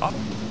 Up.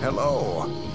Hello.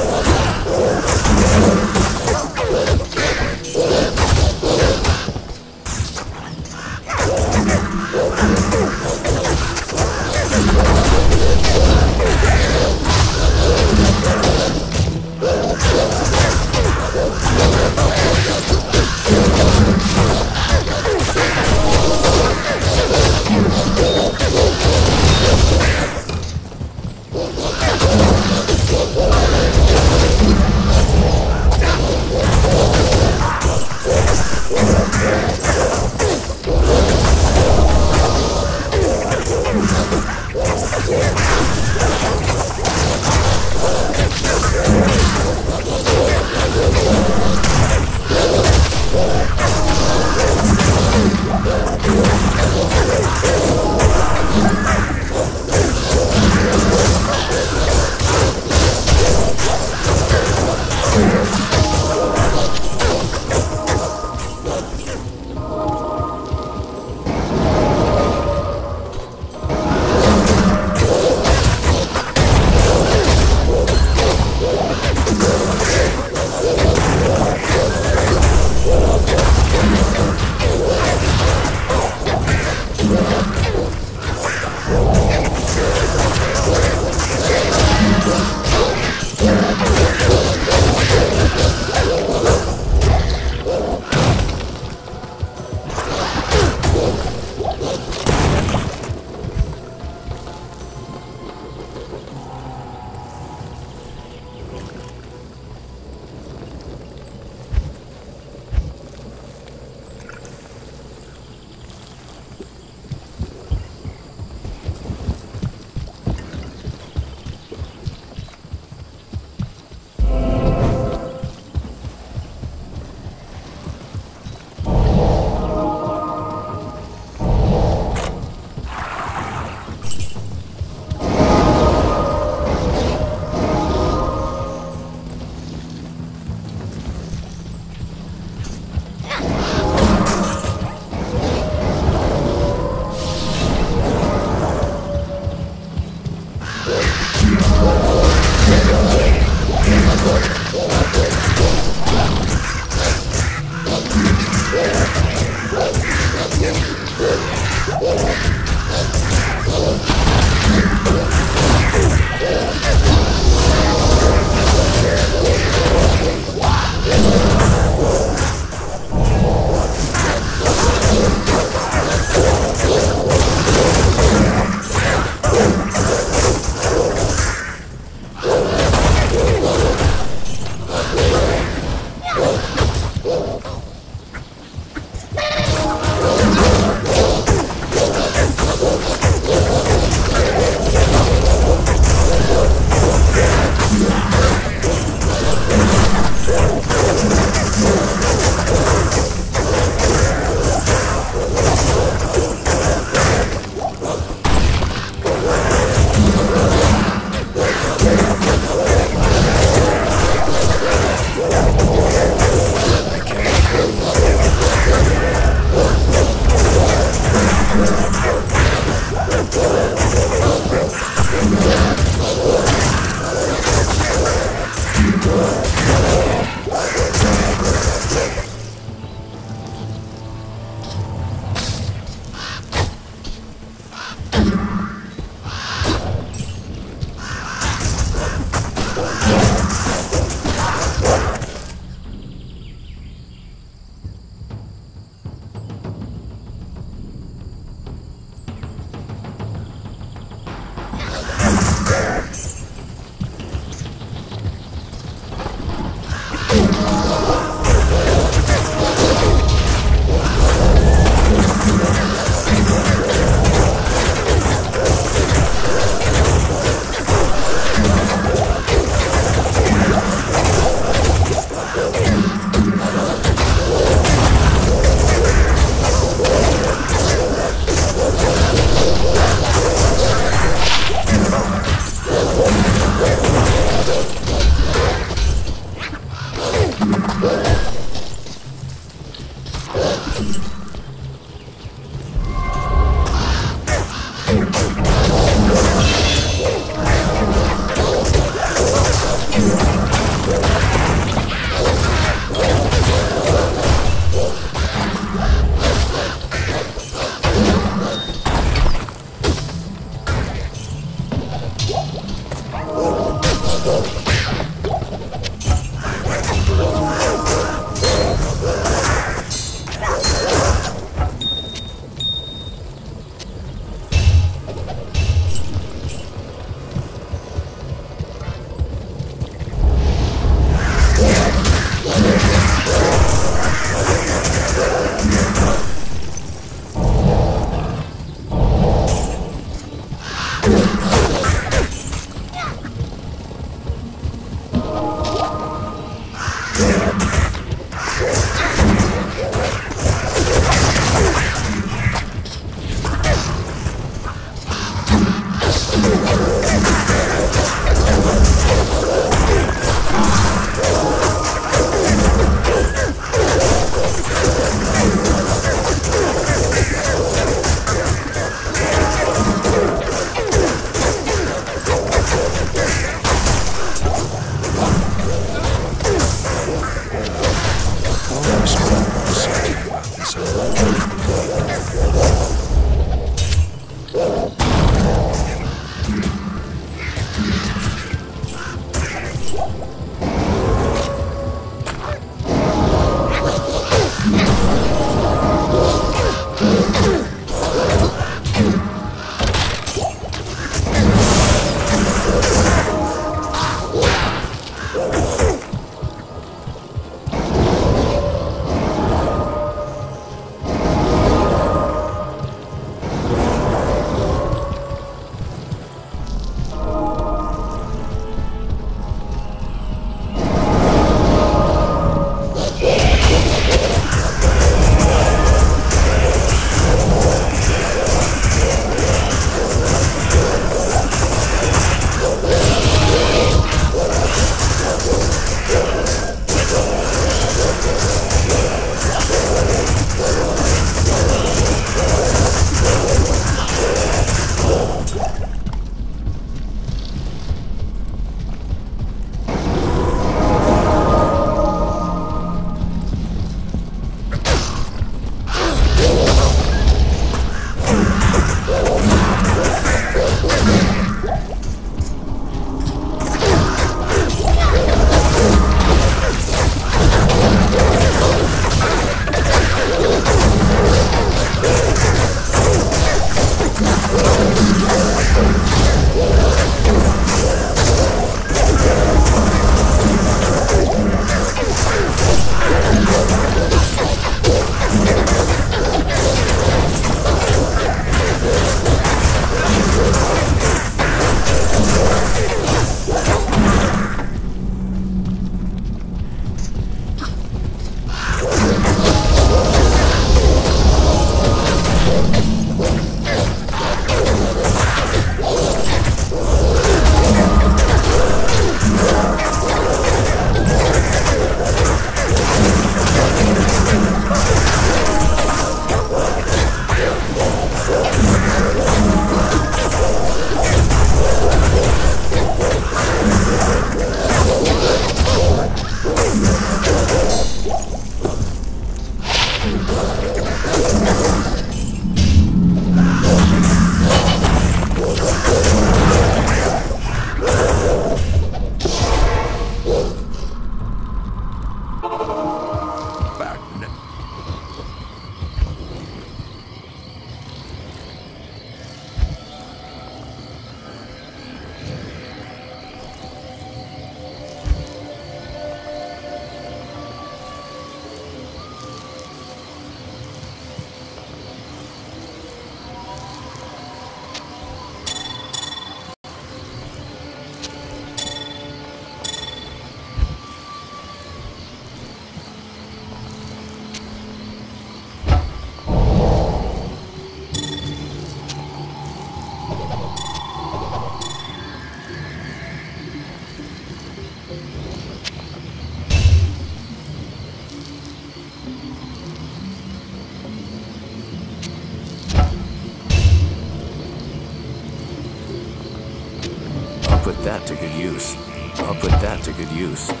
Put that to good use.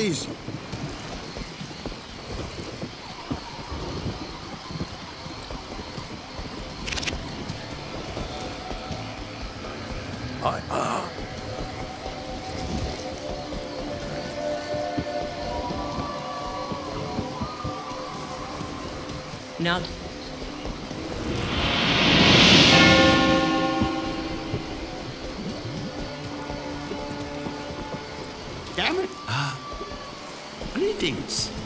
Breeze. I, uh, Now, greetings.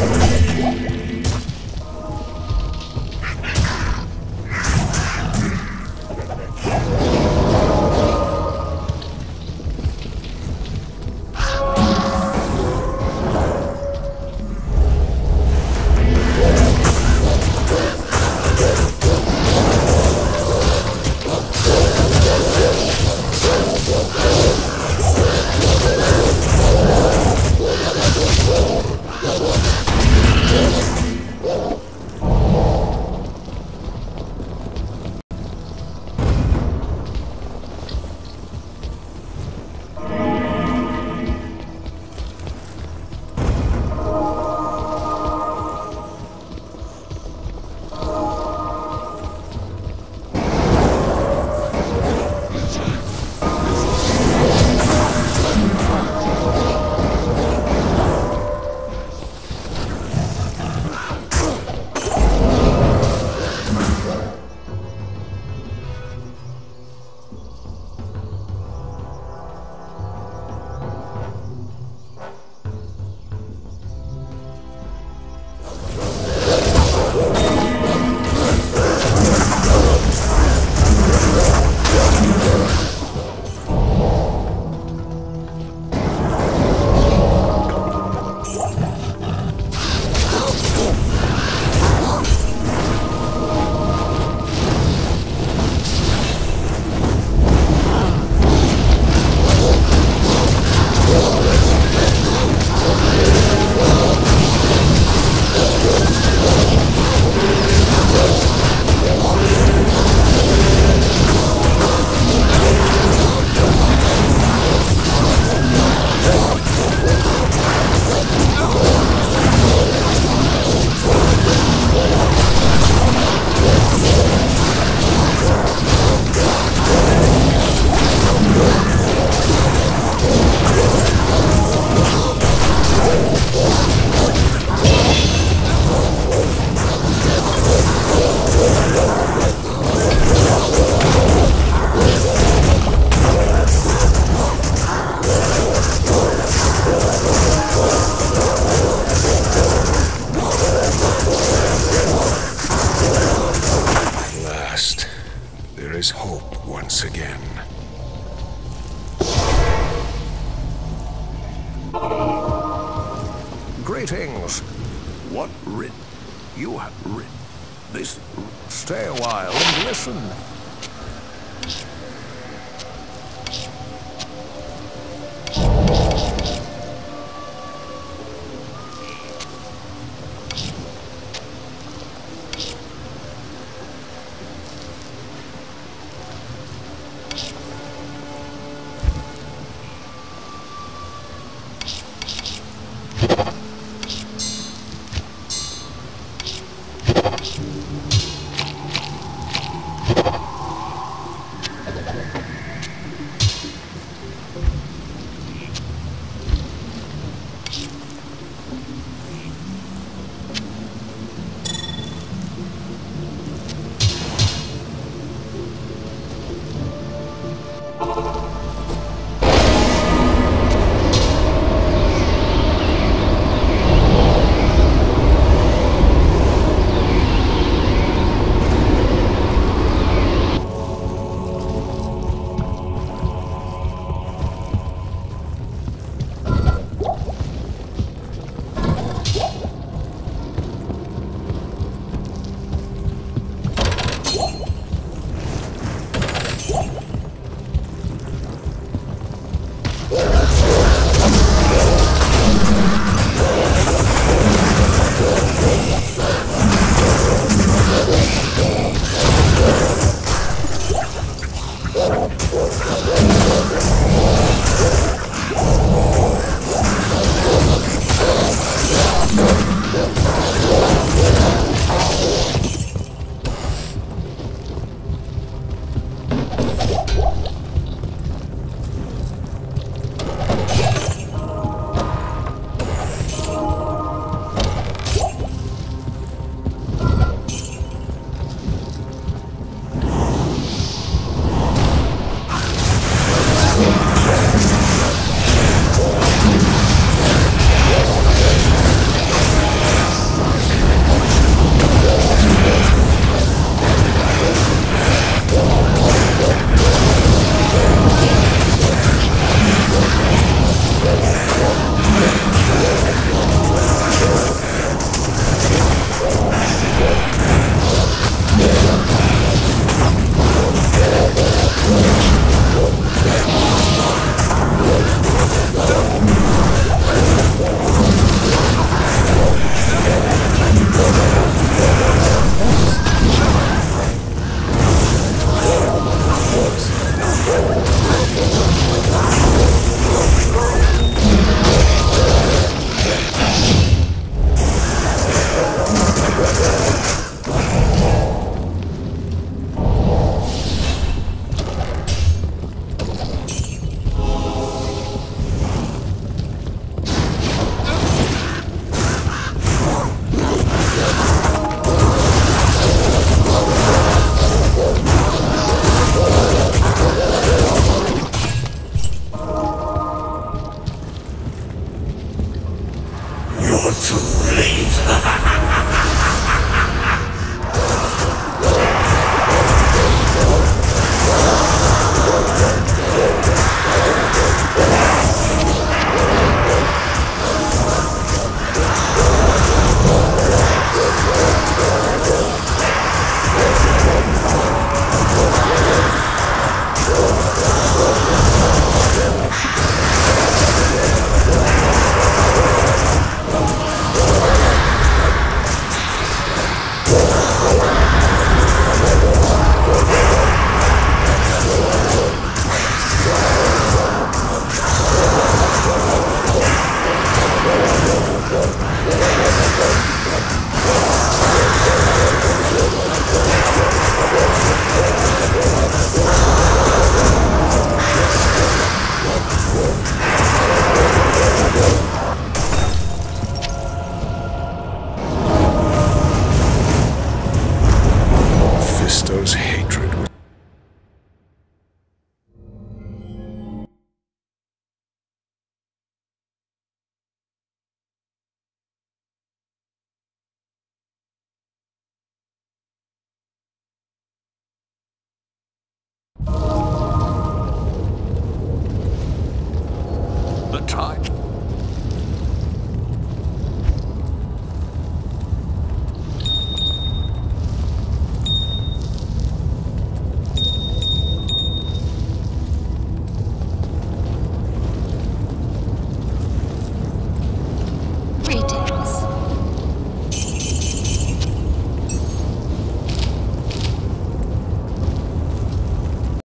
At